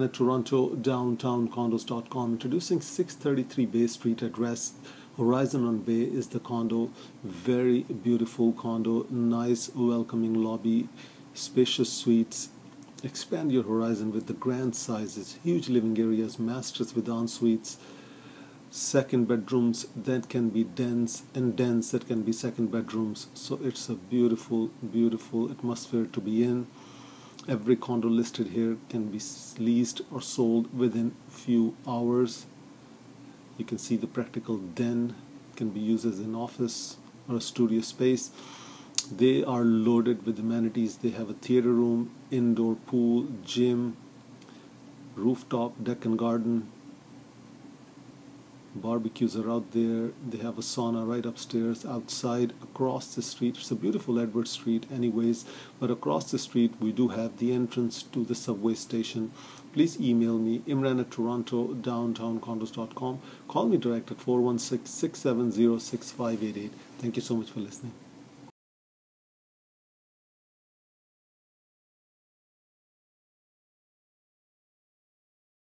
At Toronto downtowncondos.com. Introducing 633 Bay Street address. Horizon on Bay is the condo. Very beautiful condo. Nice, welcoming lobby. Spacious suites. Expand your horizon with the grand sizes, huge living areas, masters with en suites second bedrooms that can be dense and dense that can be second bedrooms so it's a beautiful beautiful atmosphere to be in every condo listed here can be leased or sold within a few hours. You can see the practical den can be used as an office or a studio space. They are loaded with amenities. They have a theater room indoor pool gym rooftop deck and garden barbecues are out there. They have a sauna right upstairs outside across the street. It's a beautiful edward street anyways but across the street we do have the entrance to the subway station. Please email me imran at toronto downtowncondos.com call me direct at 416-670-6588 thank you so much for listening